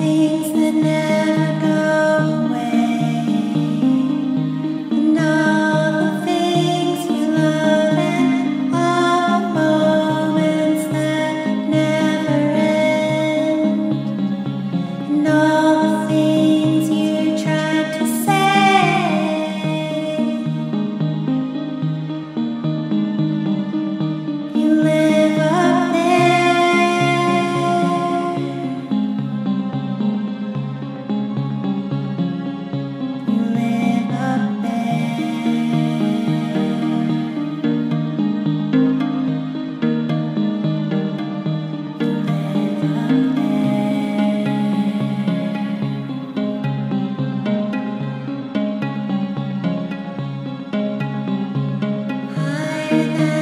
things that never sky.